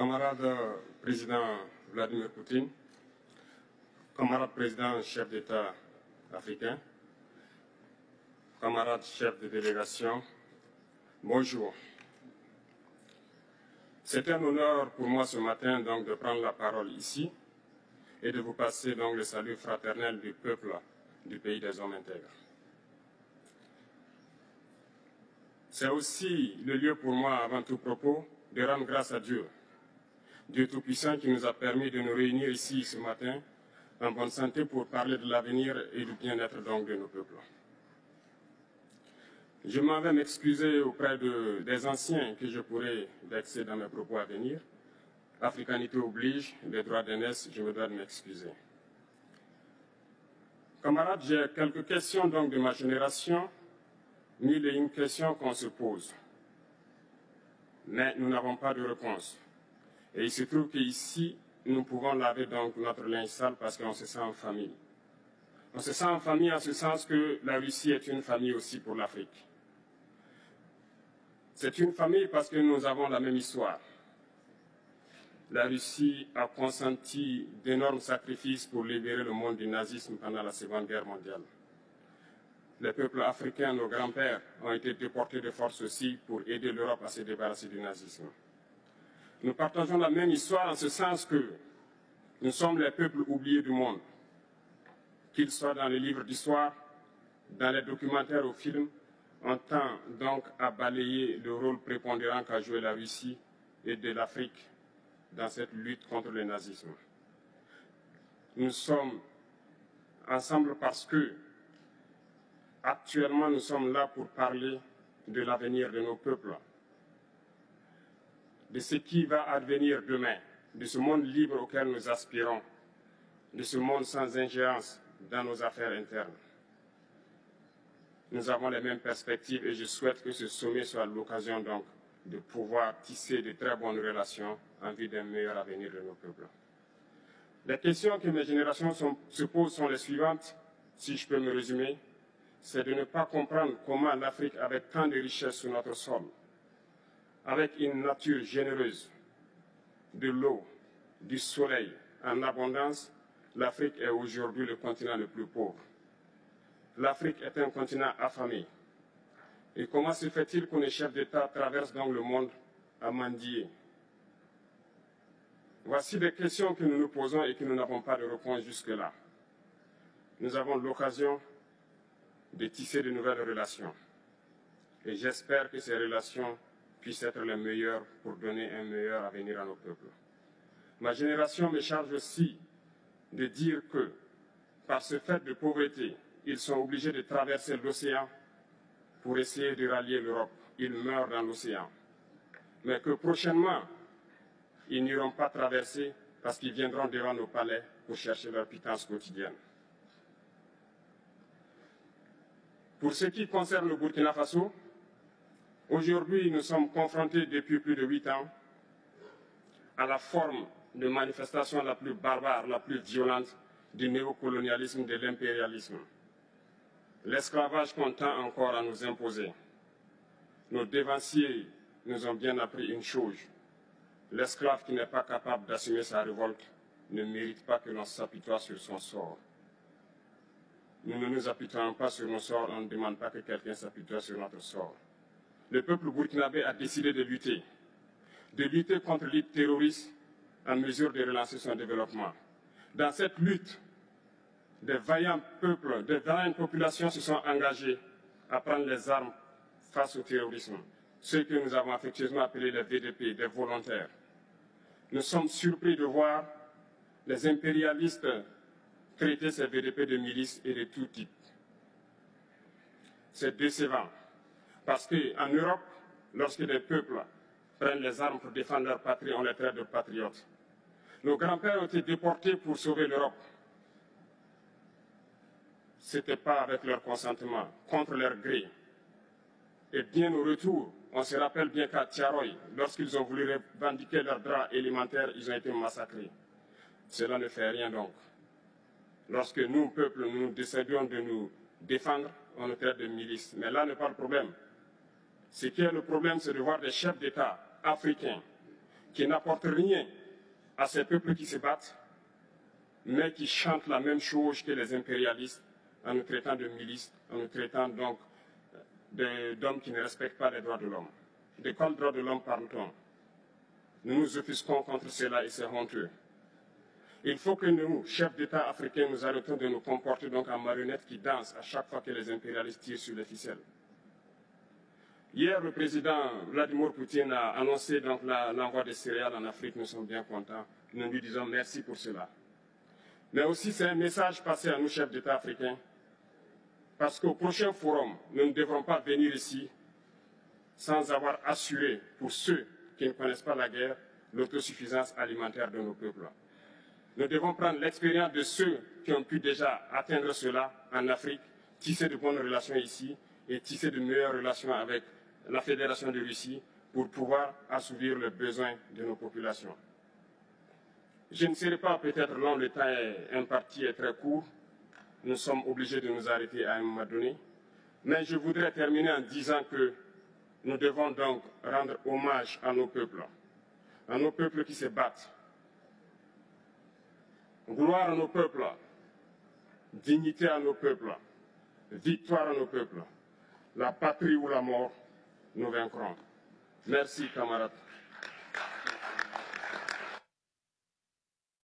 camarade président Vladimir Poutine, camarade président chef d'État africain, camarades chefs de délégation, bonjour. C'est un honneur pour moi ce matin donc de prendre la parole ici et de vous passer donc le salut fraternel du peuple du pays des hommes intègres. C'est aussi le lieu pour moi, avant tout propos, de rendre grâce à Dieu, Dieu Tout-Puissant qui nous a permis de nous réunir ici ce matin en bonne santé pour parler de l'avenir et du bien-être donc de nos peuples. Je m'en vais m'excuser auprès des anciens que je pourrais vexer dans mes propos à venir. Africanité oblige, les droits d'aînesse, je me dois de m'excuser. Camarades, j'ai quelques questions donc de ma génération, mille et une questions qu'on se pose. Mais nous n'avons pas de réponse. Et il se trouve qu'ici, nous pouvons laver donc notre linge sale parce qu'on se sent en famille. On se sent en famille en ce sens que la Russie est une famille aussi pour l'Afrique. C'est une famille parce que nous avons la même histoire. La Russie a consenti d'énormes sacrifices pour libérer le monde du nazisme pendant la Seconde Guerre mondiale. Les peuples africains, nos grands-pères, ont été déportés de force aussi pour aider l'Europe à se débarrasser du nazisme. Nous partageons la même histoire en ce sens que nous sommes les peuples oubliés du monde, qu'ils soient dans les livres d'histoire, dans les documentaires ou films, on tend donc à balayer le rôle prépondérant qu'a joué la Russie et de l'Afrique dans cette lutte contre le nazisme. Nous sommes ensemble parce que actuellement nous sommes là pour parler de l'avenir de nos peuples, de ce qui va advenir demain, de ce monde libre auquel nous aspirons, de ce monde sans ingérence dans nos affaires internes nous avons les mêmes perspectives et je souhaite que ce sommet soit l'occasion donc de pouvoir tisser de très bonnes relations en vue d'un meilleur avenir de nos peuples. Les questions que mes générations se posent sont les suivantes, si je peux me résumer. C'est de ne pas comprendre comment l'Afrique, avec tant de richesses sur notre sol, avec une nature généreuse, de l'eau, du soleil en abondance, l'Afrique est aujourd'hui le continent le plus pauvre l'Afrique est un continent affamé. Et comment se fait-il qu'un chef d'État traverse donc le monde à mendier? Voici des questions que nous nous posons et que nous n'avons pas de réponse jusque-là. Nous avons l'occasion de tisser de nouvelles relations. Et j'espère que ces relations puissent être les meilleures pour donner un meilleur avenir à nos peuples. Ma génération me charge aussi de dire que, par ce fait de pauvreté, ils sont obligés de traverser l'océan pour essayer de rallier l'Europe. Ils meurent dans l'océan. Mais que prochainement, ils n'iront pas traverser parce qu'ils viendront devant nos palais pour chercher leur pitance quotidienne. Pour ce qui concerne le Burkina Faso, aujourd'hui nous sommes confrontés depuis plus de huit ans à la forme de manifestation la plus barbare, la plus violente du néocolonialisme, de l'impérialisme l'esclavage qu'on tend encore à nous imposer. Nos dévanciers nous ont bien appris une chose. L'esclave qui n'est pas capable d'assumer sa révolte ne mérite pas que l'on s'apitoie sur son sort. Nous ne nous apitoyons pas sur nos sorts, on ne demande pas que quelqu'un s'apitoie sur notre sort. Le peuple burkinabé a décidé de lutter, de lutter contre l'île terroriste en mesure de relancer son développement. Dans cette lutte, des vaillants peuples, des vaillantes populations se sont engagés à prendre les armes face au terrorisme, ceux que nous avons affectueusement appelés les VDP, des volontaires. Nous sommes surpris de voir les impérialistes traiter ces VDP de milices et de tout type. C'est décevant, parce qu'en Europe, lorsque des peuples prennent les armes pour défendre leur patrie, on les traite de patriotes. Nos grands-pères ont été déportés pour sauver l'Europe ce n'était pas avec leur consentement, contre leur gré. Et bien au retour, on se rappelle bien qu'à Tiaroy, lorsqu'ils ont voulu revendiquer leurs droits élémentaires, ils ont été massacrés. Cela ne fait rien donc. Lorsque nous, peuple, nous décidions de nous défendre, on nous traite de milices. Mais là n'est pas le problème. Ce qui est le problème, c'est de voir des chefs d'État africains qui n'apportent rien à ces peuples qui se battent, mais qui chantent la même chose que les impérialistes en nous traitant de milices, en nous traitant donc d'hommes qui ne respectent pas les droits de l'homme. De quels droits de l'homme parle-t-on? Nous nous offusquons contre cela et c'est honteux. Il faut que nous, chefs d'État africains, nous arrêtons de nous comporter donc en marionnettes qui dansent à chaque fois que les impérialistes tirent sur les ficelles. Hier, le président Vladimir Poutine a annoncé l'envoi des céréales en Afrique. Nous sommes bien contents. Nous lui disons merci pour cela. Mais aussi, c'est un message passé à nous, chefs d'État africains, parce qu'au prochain forum, nous ne devrons pas venir ici sans avoir assuré, pour ceux qui ne connaissent pas la guerre, l'autosuffisance alimentaire de nos peuples. Nous devons prendre l'expérience de ceux qui ont pu déjà atteindre cela en Afrique, tisser de bonnes relations ici et tisser de meilleures relations avec la Fédération de Russie pour pouvoir assouvir les besoins de nos populations. Je ne serai pas peut-être long, le temps imparti est très court. Nous sommes obligés de nous arrêter à un moment donné. Mais je voudrais terminer en disant que nous devons donc rendre hommage à nos peuples, à nos peuples qui se battent. Gloire à nos peuples, dignité à nos peuples, victoire à nos peuples. La patrie ou la mort, nous vaincrons. Merci, camarades.